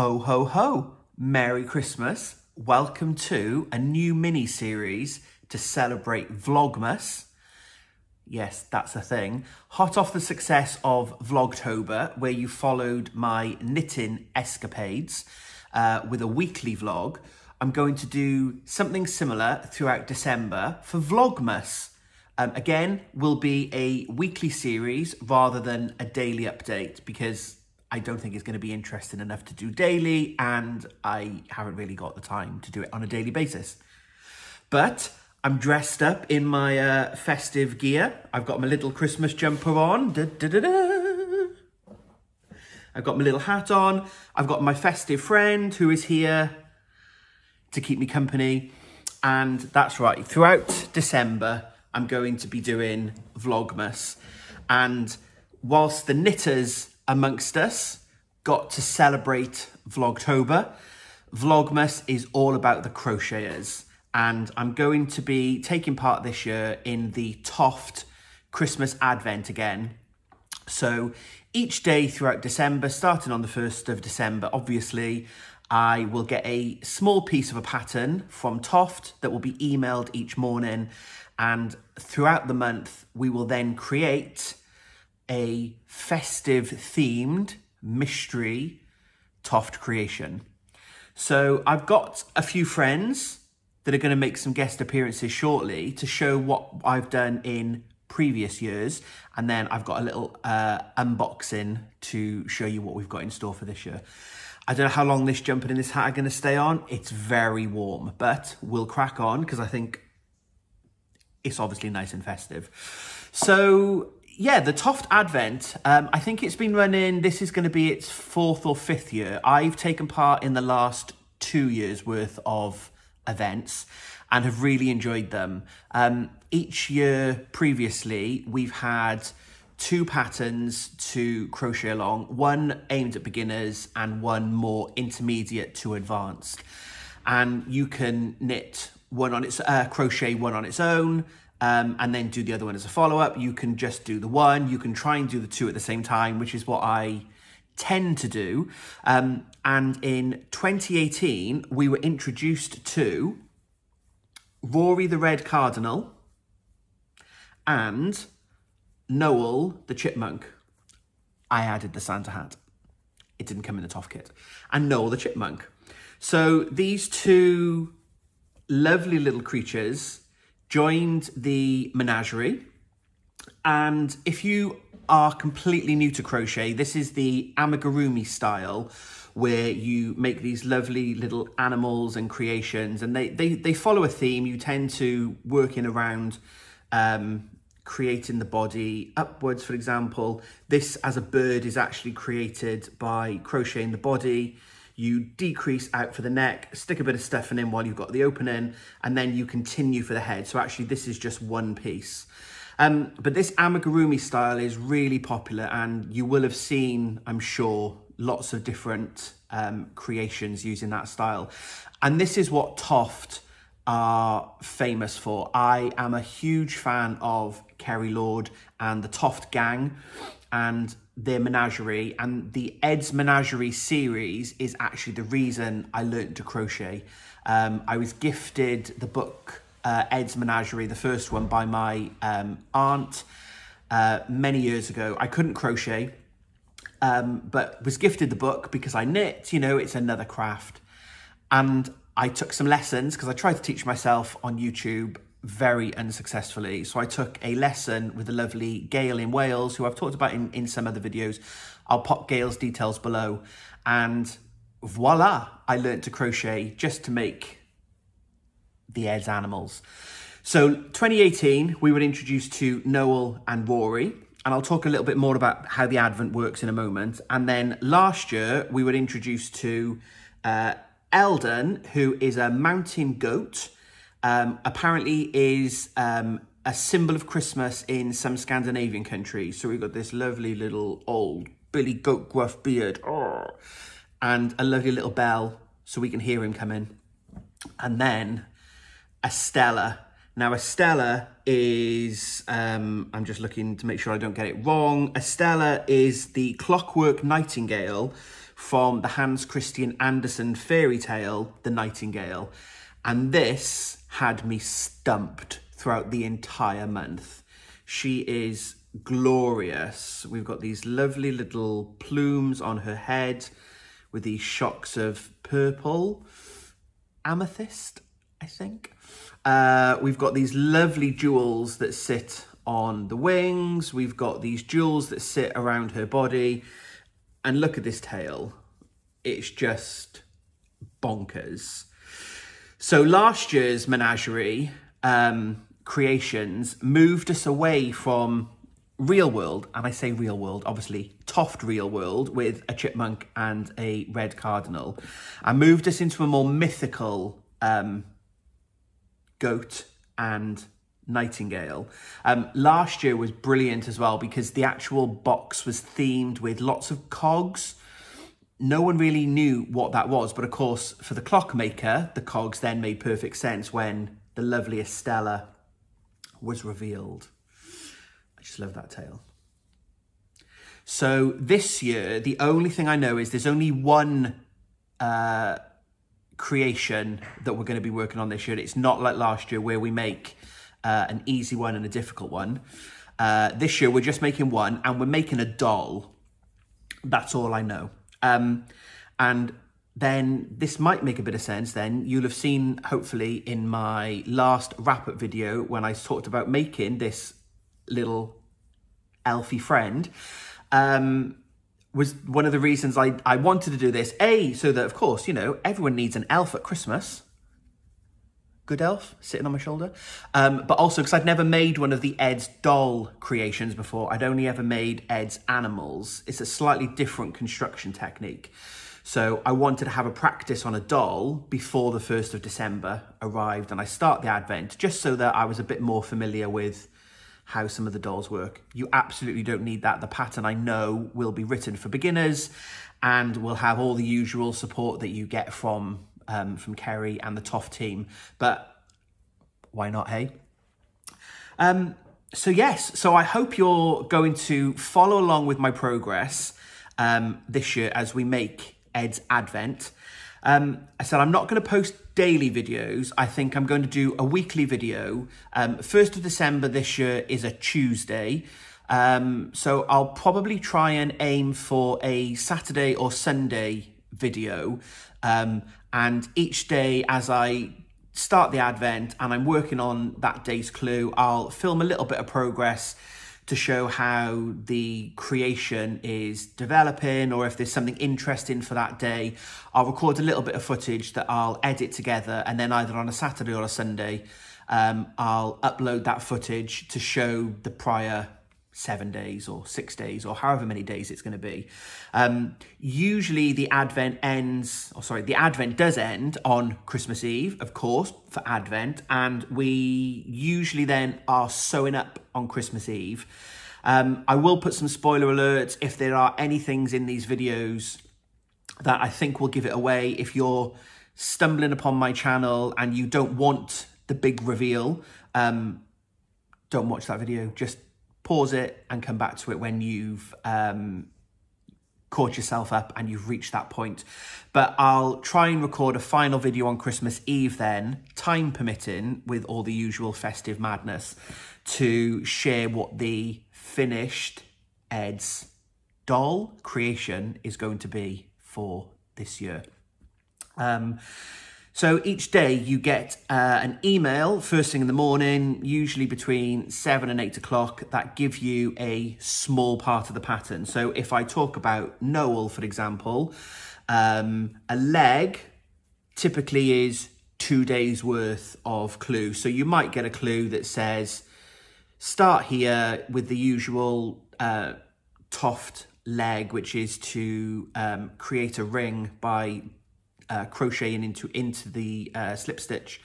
Ho, ho, ho. Merry Christmas. Welcome to a new mini series to celebrate Vlogmas. Yes, that's a thing. Hot off the success of Vlogtober, where you followed my knitting escapades uh, with a weekly vlog, I'm going to do something similar throughout December for Vlogmas. Um, again, will be a weekly series rather than a daily update because I don't think it's going to be interesting enough to do daily and I haven't really got the time to do it on a daily basis. But I'm dressed up in my uh, festive gear. I've got my little Christmas jumper on. Da, da, da, I've got my little hat on. I've got my festive friend who is here to keep me company. And that's right, throughout December, I'm going to be doing Vlogmas. And whilst the knitters amongst us got to celebrate Vlogtober, Vlogmas is all about the crocheters. And I'm going to be taking part this year in the Toft Christmas Advent again. So each day throughout December, starting on the 1st of December, obviously, I will get a small piece of a pattern from Toft that will be emailed each morning. And throughout the month, we will then create a festive themed mystery Toft creation. So I've got a few friends that are going to make some guest appearances shortly to show what I've done in previous years. And then I've got a little uh, unboxing to show you what we've got in store for this year. I don't know how long this jumper and this hat are going to stay on. It's very warm, but we'll crack on because I think it's obviously nice and festive. So yeah, the Toft Advent, um, I think it's been running, this is going to be its fourth or fifth year. I've taken part in the last two years worth of events and have really enjoyed them. Um, each year previously, we've had two patterns to crochet along, one aimed at beginners and one more intermediate to advanced. And you can knit one on its, uh, crochet one on its own, um, and then do the other one as a follow-up. You can just do the one, you can try and do the two at the same time, which is what I tend to do. Um, and in 2018, we were introduced to Rory the Red Cardinal and Noel the Chipmunk. I added the Santa hat. It didn't come in the Toft kit. And Noel the Chipmunk. So these two lovely little creatures joined the menagerie. And if you are completely new to crochet, this is the amigurumi style where you make these lovely little animals and creations and they, they, they follow a theme. You tend to work in around um, creating the body upwards, for example. This as a bird is actually created by crocheting the body. You decrease out for the neck, stick a bit of stuffing in while you've got the opening, and then you continue for the head. So actually this is just one piece. Um, but this amigurumi style is really popular and you will have seen, I'm sure, lots of different um, creations using that style. And this is what Toft are famous for. I am a huge fan of Kerry Lord and the Toft Gang and their menagerie. And the Ed's Menagerie series is actually the reason I learned to crochet. Um, I was gifted the book uh, Ed's Menagerie, the first one, by my um, aunt uh, many years ago. I couldn't crochet um, but was gifted the book because I knit, you know, it's another craft. And I took some lessons because I tried to teach myself on YouTube very unsuccessfully. So I took a lesson with the lovely Gaëlle in Wales, who I've talked about in, in some other videos. I'll pop Gaëlle's details below. And voila, I learned to crochet just to make the Ed's animals. So 2018, we were introduced to Noel and Rory and I'll talk a little bit more about how the Advent works in a moment. And then last year, we were introduced to uh, Eldon, who is a mountain goat. Um, apparently is um, a symbol of Christmas in some Scandinavian countries. So we've got this lovely little old Billy goat gruff beard oh, and a lovely little bell so we can hear him come in. And then Estella, now, Estella is, um, I'm just looking to make sure I don't get it wrong. Estella is the clockwork nightingale from the Hans Christian Andersen fairy tale, The Nightingale. And this had me stumped throughout the entire month. She is glorious. We've got these lovely little plumes on her head with these shocks of purple, amethyst, I think. Uh, we've got these lovely jewels that sit on the wings. We've got these jewels that sit around her body. And look at this tail. It's just bonkers. So last year's menagerie um, creations moved us away from real world, and I say real world, obviously Toft real world with a chipmunk and a red cardinal, and moved us into a more mythical um, goat and nightingale. Um, last year was brilliant as well because the actual box was themed with lots of cogs. No one really knew what that was, but of course, for the clockmaker, the cogs then made perfect sense when the lovely Estella was revealed. I just love that tale. So this year, the only thing I know is there's only one uh, creation that we're going to be working on this year. It's not like last year where we make uh, an easy one and a difficult one. Uh, this year we're just making one and we're making a doll. That's all I know. Um, and then this might make a bit of sense then. You'll have seen, hopefully, in my last wrap-up video when I talked about making this little elfy friend, um, was one of the reasons I, I wanted to do this. A, so that, of course, you know, everyone needs an elf at Christmas. Good elf sitting on my shoulder. Um, but also because I'd never made one of the Ed's doll creations before. I'd only ever made Ed's animals. It's a slightly different construction technique. So I wanted to have a practice on a doll before the 1st of December arrived and I start the advent just so that I was a bit more familiar with how some of the dolls work. You absolutely don't need that. The pattern I know will be written for beginners and will have all the usual support that you get from um, from Kerry and the Toft team. But why not, hey? Um, so yes, so I hope you're going to follow along with my progress um, this year as we make Ed's Advent. Um, I said I'm not going to post daily videos. I think I'm going to do a weekly video. Um, 1st of December this year is a Tuesday. Um, so I'll probably try and aim for a Saturday or Sunday video. Um, and each day as I start the Advent and I'm working on that day's clue, I'll film a little bit of progress to show how the creation is developing or if there's something interesting for that day. I'll record a little bit of footage that I'll edit together and then either on a Saturday or a Sunday, um, I'll upload that footage to show the prior seven days or six days or however many days it's going to be. Um, usually the Advent ends, or sorry, the Advent does end on Christmas Eve, of course, for Advent, and we usually then are sewing up on Christmas Eve. Um, I will put some spoiler alerts if there are any things in these videos that I think will give it away. If you're stumbling upon my channel and you don't want the big reveal, um, don't watch that video. Just pause it and come back to it when you've um, caught yourself up and you've reached that point. But I'll try and record a final video on Christmas Eve then, time permitting, with all the usual festive madness, to share what the finished Ed's doll creation is going to be for this year. Um, so each day you get uh, an email first thing in the morning, usually between seven and eight o'clock, that give you a small part of the pattern. So if I talk about Noel, for example, um, a leg typically is two days worth of clue. So you might get a clue that says, start here with the usual uh, toft leg, which is to um, create a ring by uh, crocheting into into the uh, slip stitch.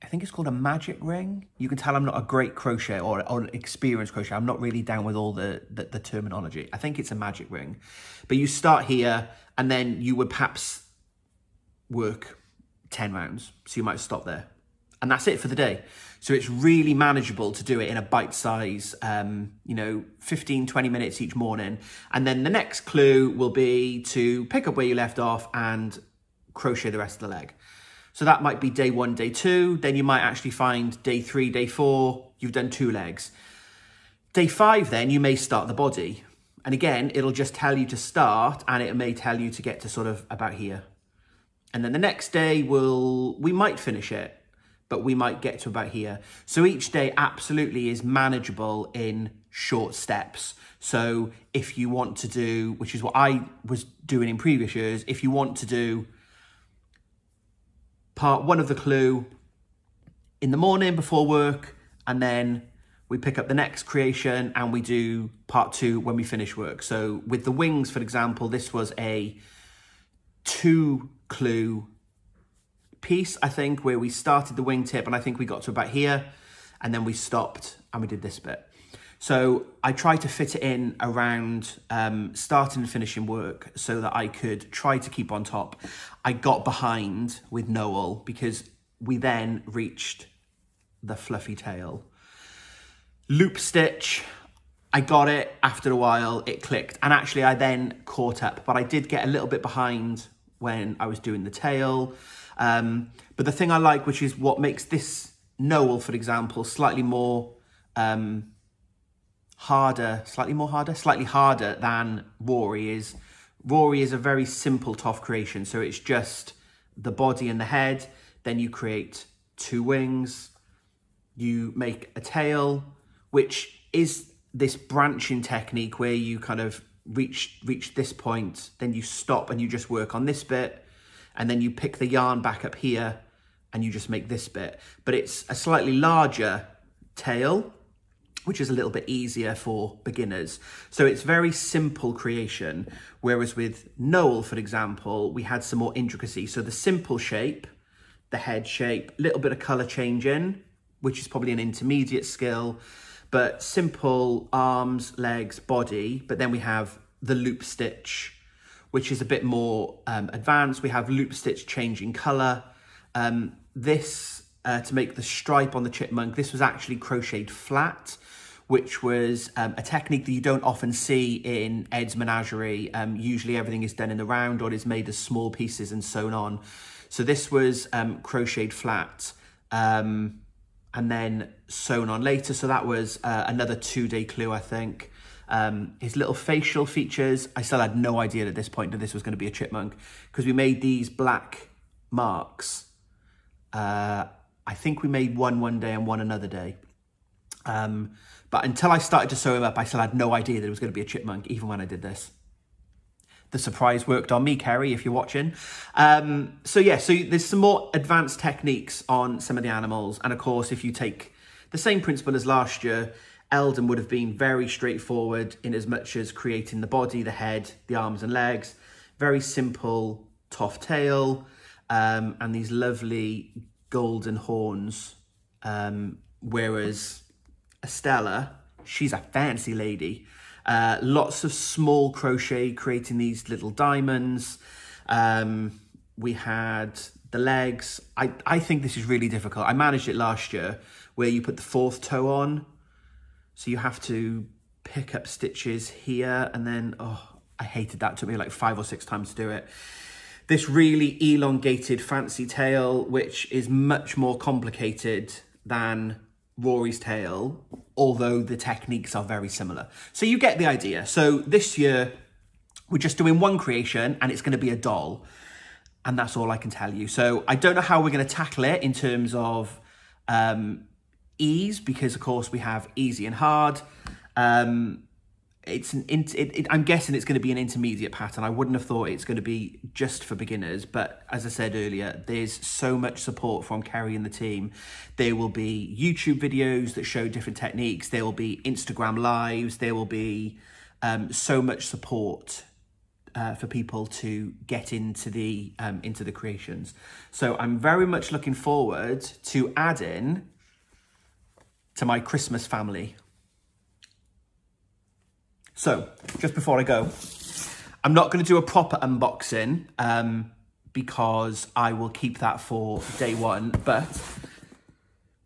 I think it's called a magic ring. You can tell I'm not a great crochet or, or experienced crochet. I'm not really down with all the, the, the terminology. I think it's a magic ring. But you start here and then you would perhaps work 10 rounds. So you might stop there. and that's it for the day. So it's really manageable to do it in a bite size, um, you know, 15, 20 minutes each morning. And then the next clue will be to pick up where you left off and crochet the rest of the leg. So that might be day one, day two. Then you might actually find day three, day four, you've done two legs. Day five, then you may start the body. And again, it'll just tell you to start and it may tell you to get to sort of about here. And then the next day, we'll, we might finish it but we might get to about here. So each day absolutely is manageable in short steps. So if you want to do, which is what I was doing in previous years, if you want to do part one of the clue in the morning before work, and then we pick up the next creation and we do part two when we finish work. So with the wings, for example, this was a two clue piece, I think, where we started the wingtip and I think we got to about here and then we stopped and we did this bit. So I tried to fit it in around um, starting and finishing work so that I could try to keep on top. I got behind with Noel because we then reached the fluffy tail. Loop stitch, I got it after a while, it clicked. And actually I then caught up, but I did get a little bit behind when I was doing the tail. Um, but the thing I like, which is what makes this Noel, for example, slightly more um, harder, slightly more harder, slightly harder than Rory is. Rory is a very simple Toft creation. So it's just the body and the head. Then you create two wings. You make a tail, which is this branching technique where you kind of reach reach this point, then you stop and you just work on this bit and then you pick the yarn back up here and you just make this bit. But it's a slightly larger tail, which is a little bit easier for beginners. So it's very simple creation. Whereas with Noel, for example, we had some more intricacy. So the simple shape, the head shape, little bit of color changing, which is probably an intermediate skill, but simple arms, legs, body. But then we have the loop stitch, which is a bit more um, advanced. We have loop stitch changing color. Um, this, uh, to make the stripe on the chipmunk, this was actually crocheted flat, which was um, a technique that you don't often see in Ed's Menagerie. Um, usually everything is done in the round or is made as small pieces and sewn on. So this was um, crocheted flat um, and then sewn on later. So that was uh, another two day clue, I think. Um, his little facial features, I still had no idea at this point that this was going to be a chipmunk because we made these black marks. Uh, I think we made one one day and one another day. Um, but until I started to sew him up, I still had no idea that it was going to be a chipmunk, even when I did this. The surprise worked on me, Kerry, if you're watching. Um, so yeah, so there's some more advanced techniques on some of the animals. And of course, if you take the same principle as last year, Eldon would have been very straightforward in as much as creating the body, the head, the arms and legs. Very simple Toft tail um, and these lovely golden horns. Um, whereas Estella, she's a fancy lady. Uh, lots of small crochet creating these little diamonds. Um, we had the legs. I, I think this is really difficult. I managed it last year where you put the fourth toe on so you have to pick up stitches here and then, oh, I hated that. It took me like five or six times to do it. This really elongated fancy tail, which is much more complicated than Rory's tail, although the techniques are very similar. So you get the idea. So this year, we're just doing one creation and it's going to be a doll. And that's all I can tell you. So I don't know how we're going to tackle it in terms of um, ease because of course we have easy and hard. Um, it's an it, it, I'm guessing it's going to be an intermediate pattern. I wouldn't have thought it's going to be just for beginners, but as I said earlier, there's so much support from Kerry and the team. There will be YouTube videos that show different techniques. There will be Instagram lives. There will be um, so much support uh, for people to get into the um, into the creations. So I'm very much looking forward to adding to my Christmas family. So, just before I go, I'm not going to do a proper unboxing um, because I will keep that for day one, but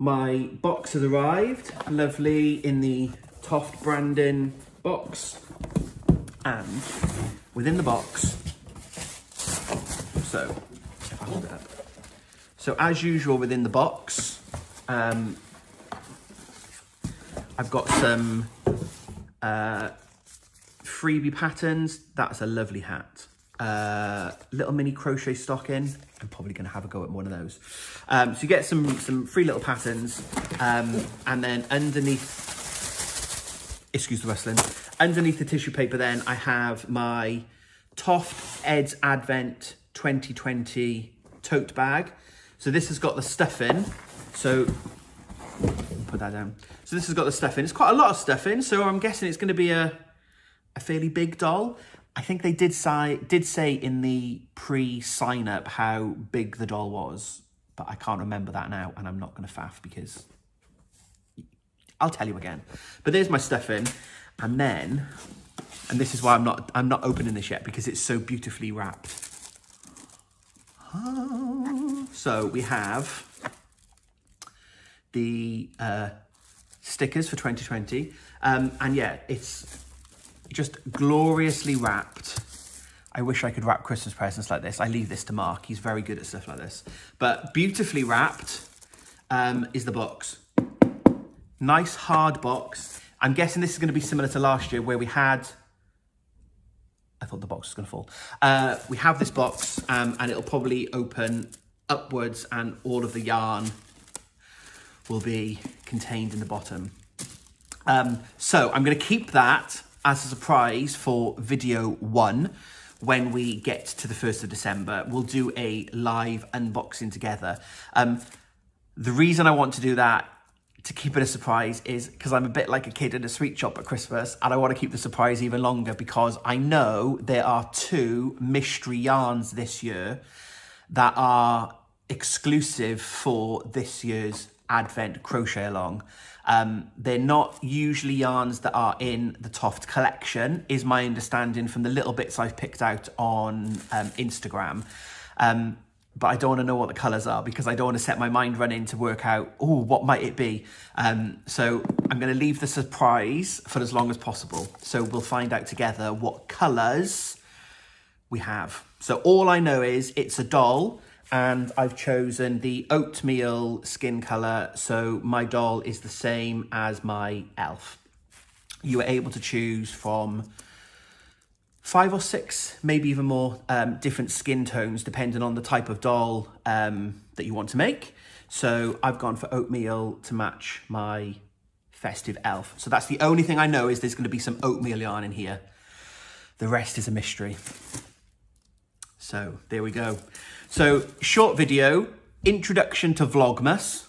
My box has arrived, lovely in the Toft Brandon box. And within the box, so. So as usual within the box, um, I've got some uh, freebie patterns. That's a lovely hat. Uh, little mini crochet stocking. I'm probably going to have a go at one of those. Um, so you get some some free little patterns, um, and then underneath, excuse the rustling, underneath the tissue paper, then I have my Toft Ed's Advent 2020 tote bag. So this has got the stuff in. So put that down. So this has got the stuff in. It's quite a lot of stuff in. So I'm guessing it's going to be a a fairly big doll. I think they did say did say in the pre-sign up how big the doll was, but I can't remember that now, and I'm not going to faff because I'll tell you again. But there's my stuff in, and then, and this is why I'm not I'm not opening this yet because it's so beautifully wrapped. Ah. So we have the uh, stickers for 2020, um, and yeah, it's just gloriously wrapped. I wish I could wrap Christmas presents like this. I leave this to Mark. He's very good at stuff like this. But beautifully wrapped um, is the box. Nice hard box. I'm guessing this is going to be similar to last year where we had... I thought the box was going to fall. Uh, we have this box um, and it'll probably open upwards and all of the yarn will be contained in the bottom. Um, so I'm going to keep that as a surprise for video one when we get to the 1st of December. We'll do a live unboxing together. Um, the reason I want to do that to keep it a surprise is because I'm a bit like a kid in a sweet shop at Christmas and I want to keep the surprise even longer because I know there are two mystery yarns this year that are exclusive for this year's Advent crochet along. Um, they're not usually yarns that are in the Toft collection, is my understanding from the little bits I've picked out on um, Instagram. Um, but I don't want to know what the colours are because I don't want to set my mind running to work out, oh, what might it be? Um, so I'm going to leave the surprise for as long as possible. So we'll find out together what colours we have. So all I know is it's a doll and I've chosen the oatmeal skin colour, so my doll is the same as my elf. You are able to choose from five or six, maybe even more, um, different skin tones depending on the type of doll um, that you want to make. So I've gone for oatmeal to match my festive elf. So that's the only thing I know is there's going to be some oatmeal yarn in here. The rest is a mystery. So there we go. So short video, introduction to Vlogmas.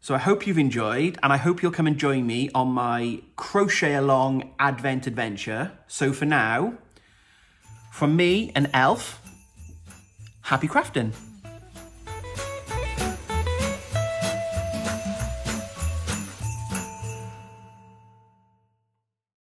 So I hope you've enjoyed and I hope you'll come and join me on my crochet along advent adventure. So for now, from me and Elf, happy crafting.